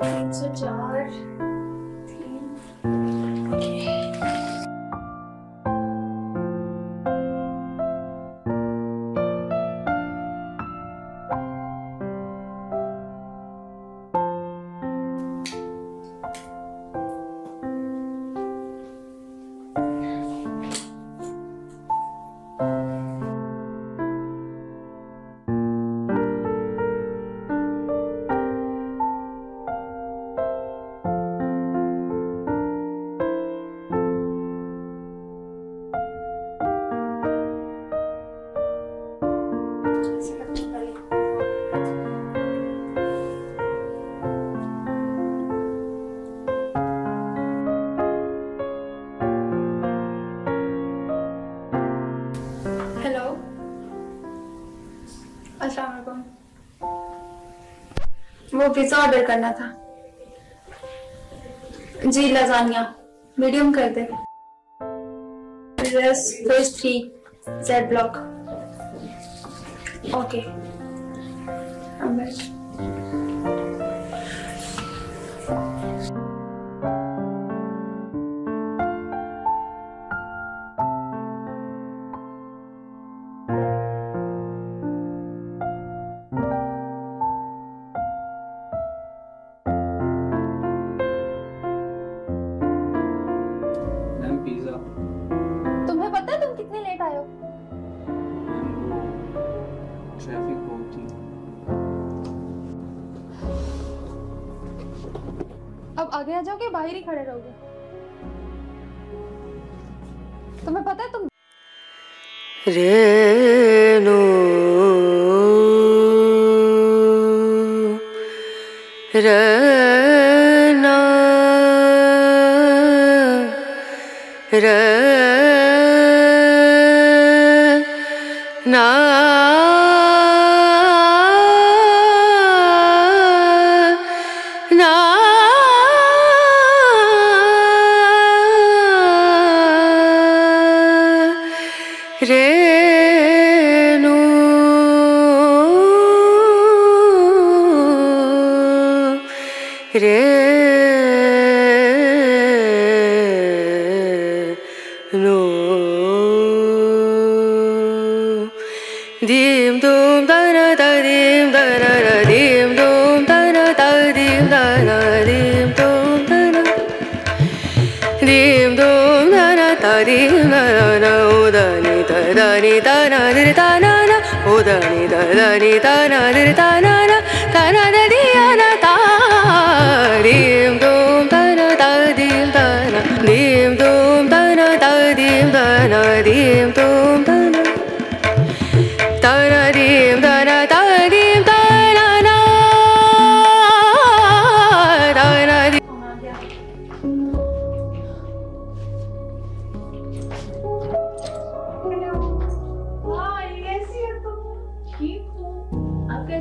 तीन सौ pizza order करना था। जी, लजानिया मीडियम कर दे। Address three Z block okay ma'am pizza. तुम्हें पता है तुम कितने लेट आए हो? ट्रैफ़िक बहुत थी। अब आगे आ जाओगे बाहर ही खड़े रहोगे। तुम्हें पता है तुम रना। रना ना ी धूम दीम दन दीम धम दीम दानीम दु दन दीम धूम दरी दान ओदी ददानि तानादि ताना ओदनी ददानि तानादिर ताना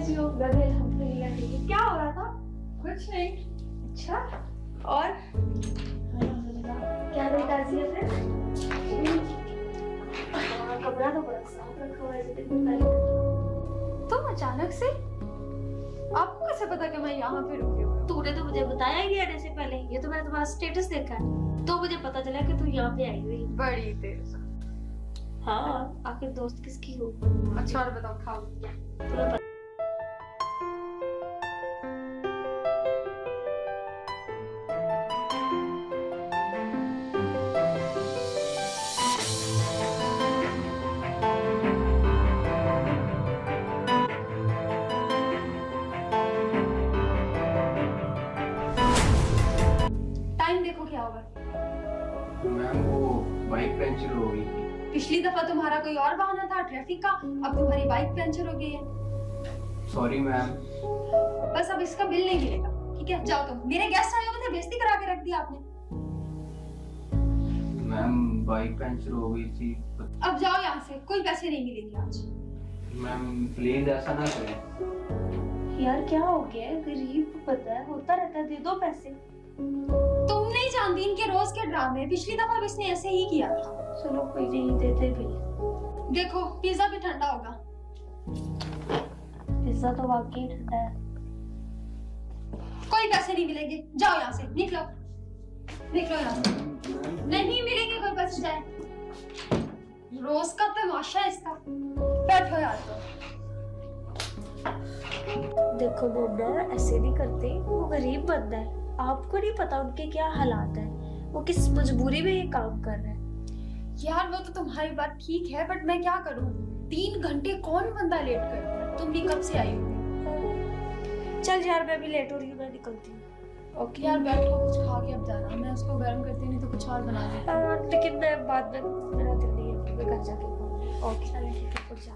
कैसी हो गधे अल्हम्दुलिल्लाह ठीक है क्या हो रहा था? कुछ नहीं। अच्छा। और? क्या कोई ताज़ियत है? हाँ, तो बड़ा साफ़ रखा हुआ है तुम अचानक से? आपको कैसे पता कि मैं यहाँ पे रुकी हूँ? तूने तो मुझे बताया ही नहीं आने से पहले ये तो मैंने तुम्हारा स्टेटस देखा है। तो मुझे पता चला कि तू यहाँ पे आई हुई बड़ी तेज हाँ। आखिर दोस्त किसकी हो? अच्छा और बताओ खाओ तुम्हें देखो क्या होगा। मैम वो बाइक पंचर हो गई थी। पिछली दफ़ा तुम्हारा कोई और बहाना था ट्रैफ़िक का अब तुम्हारी बाइक पंचर हो गई है। सॉरी मैम बस अब इसका बिल नहीं मिलेगा ठीक है? जाओ तुम। मेरे गेस्ट आए हुए थे बेइज्जती करा के रख दिया आपने। मैम बाइक पंचर हो गई थी अब जाओ यहाँ से कोई पैसे नहीं मिलेंगे आज। मैम प्लीज़ ऐसा ना करें। यार क्या हो गया गरीब को पता है होता रहता है दे दो पैसे। जानती इनके रोज के ड्रामे पिछली दफ़ा भी इसने ऐसे ही किया था। चलो कोई नहीं देते भी। देखो पिज्जा भी ठंडा होगा। पिज्जा तो वाकई ठंडा है। कोई पैसे नहीं मिलेंगे। जाओ यहाँ से निकलो। निकलो यहाँ से। नहीं मिलेंगे कोई पैसे जाए। रोज का तमाशा है इसका। बैठो यार तो देखो बोबड़ा ऐसे नहीं करते वो गरीब बंदा है। आपको नहीं पता उनके क्या हालात है? वो किस मजबूरी में ये काम कर रहे हैं? यार वो तो तुम्हारी बात ठीक है बट मैं क्या करूँ? तीन घंटे कौन बंदा लेट करता है? तुम भी कब से आई हो? चल यार मैं अभी लेट हो रही हूँ मैं निकलती हूँ। ओके यार बैठो कुछ खा के अब जाना। मैं उसको गर्म करती नहीं तो कुछ और बना देती हाँ, लेकिन मैं बाद में मेरा दिल नहीं है मैं घर जाके ओके चलो ठीक है कुछ जा।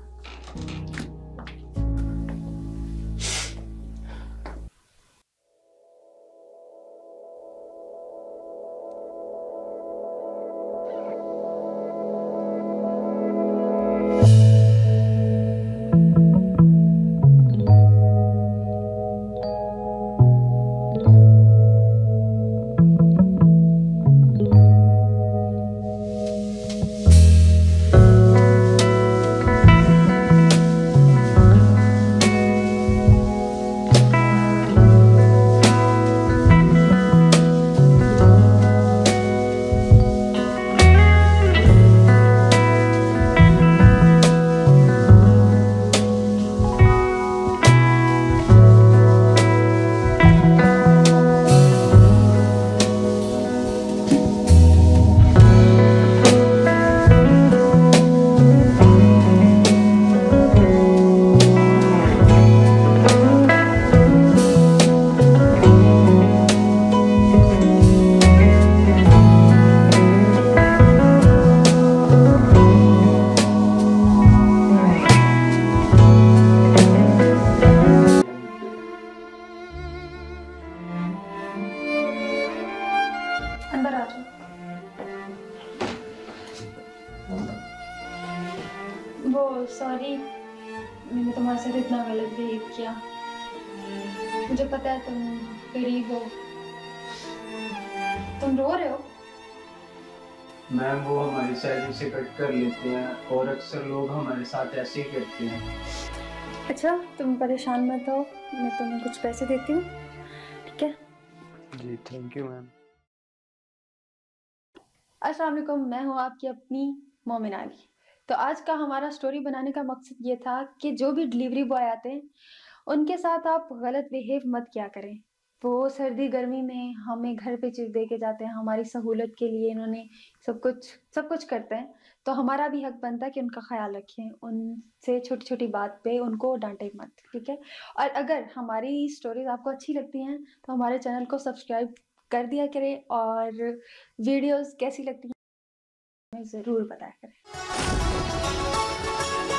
मैंने साथ इतना गलत बिहेव किया? मुझे पता है तुम गरीब हो। तुम रो रहे हो? मैम वो हमारी सैलरी से कट कर लेते हैं और अक्सर लोग हमारे साथ ऐसे ही करते हैं। अच्छा तुम परेशान मत हो। मैं तुम्हें कुछ पैसे देती हूँ। ठीक है? जी थैंक यू मैम अस्सलाम वालेकुम मैं हूँ आपकी अपनी मोमिन आली। तो आज का हमारा स्टोरी बनाने का मकसद ये था कि जो भी डिलीवरी बॉय आते हैं, उनके साथ आप गलत बिहेव मत किया करें। वो सर्दी गर्मी में हमें घर पे चीज़ दे के जाते हैं, हमारी सहूलत के लिए इन्होंने सब कुछ सब कुछ करते हैं तो हमारा भी हक बनता है कि उनका ख्याल रखें, उनसे छोटी छोटी बात पे उनको डांटे मत, ठीक है? और अगर हमारी स्टोरीज आपको अच्छी लगती हैं तो हमारे चैनल को सब्सक्राइब कर दिया करें और वीडियोस कैसी लगती हैं, हमें ज़रूर बताया करें। Bye.